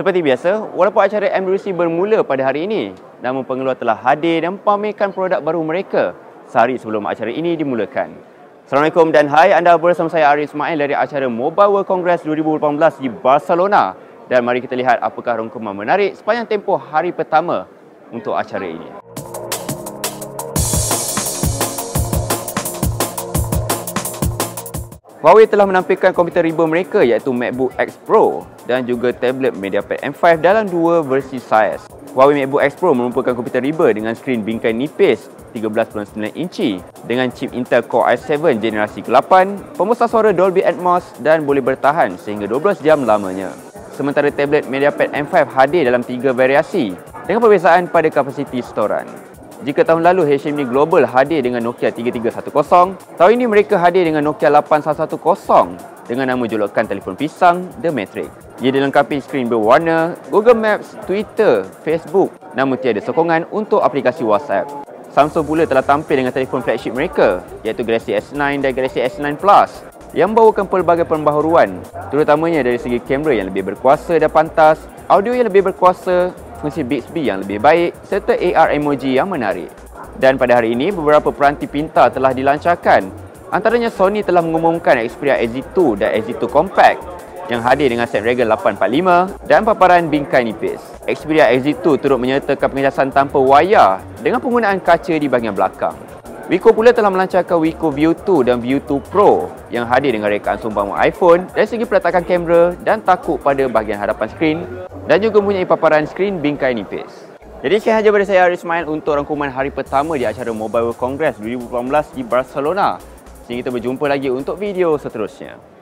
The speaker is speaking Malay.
Seperti biasa, walaupun acara MWC bermula pada hari ini, namun pengeluar telah hadir dan pamerkan produk baru mereka sehari sebelum acara ini dimulakan. Assalamualaikum dan hai anda bersama saya Arif Ismail dari acara Mobile World Congress 2018 di Barcelona. Dan mari kita lihat apakah rangkuman menarik sepanjang tempoh hari pertama untuk acara ini. Huawei telah menampilkan komputer riba mereka iaitu MacBook X Pro dan juga tablet MediaPad M5 dalam dua versi saiz. Huawei MacBook X Pro merupakan komputer riba dengan skrin bingkai nipis 13.9 inci dengan chip Intel Core i7 generasi ke-8, pembesar suara Dolby Atmos dan boleh bertahan sehingga 12 jam lamanya. Sementara tablet MediaPad M5 hadir dalam tiga variasi dengan perbezaan pada kapasiti storan. Jika tahun lalu HMD Global hadir dengan Nokia 3310, tahun ini mereka hadir dengan Nokia 8110 dengan nama julukan telefon pisang The Matrix. Ia dilengkapi skrin berwarna, Google Maps, Twitter, Facebook namun tiada sokongan untuk aplikasi WhatsApp. Samsung pula telah tampil dengan telefon flagship mereka iaitu Galaxy S9 dan Galaxy S9 Plus yang membawakan pelbagai pembaharuan terutamanya dari segi kamera yang lebih berkuasa dan pantas, audio yang lebih berkuasa fungsi Bixby yang lebih baik serta AR emoji yang menarik. Dan pada hari ini, beberapa peranti pintar telah dilancarkan. Antaranya Sony telah mengumumkan Xperia XZ2 dan XZ2 Compact yang hadir dengan regal 845 dan paparan bingkai nipis. Xperia XZ2 turut menyertakan pengecasan tanpa wayar dengan penggunaan kaca di bahagian belakang. Wiko pula telah melancarkan Wiko View 2 dan View 2 Pro yang hadir dengan rekaan seumpama iPhone dari segi peletakan kamera dan takuk pada bahagian hadapan skrin dan juga mempunyai paparan skrin bingkai nipis. Jadi sekian sahaja dari saya Aris Ismail untuk rangkuman hari pertama di acara Mobile World Congress 2018 di Barcelona. Sehingga kita berjumpa lagi untuk video seterusnya.